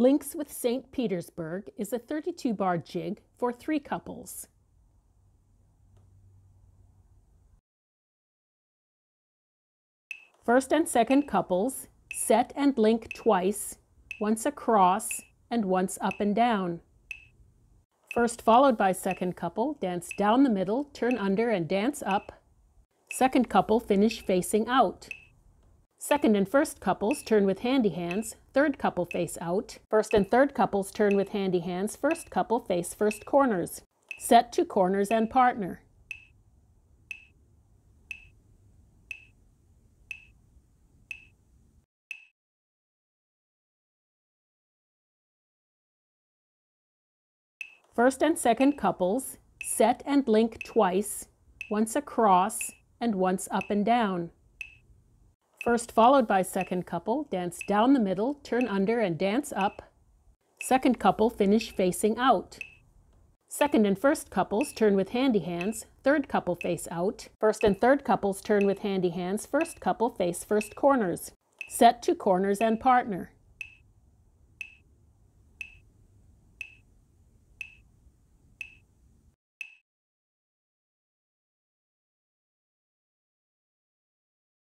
Links with St. Petersburg is a 32 bar jig for three couples. First and second couples set and link twice, once across and once up and down. First followed by second couple, dance down the middle, turn under and dance up. Second couple finish facing out. Second and first couples turn with handy hands, third couple face out. First and third couples turn with handy hands, first couple face first corners. Set to corners and partner. First and second couples set and link twice, once across and once up and down. First followed by second couple, dance down the middle, turn under and dance up. Second couple finish facing out. Second and first couples turn with handy hands, third couple face out. First and third couples turn with handy hands, first couple face first corners. Set to corners and partner.